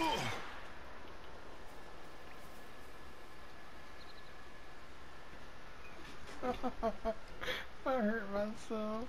I hurt myself.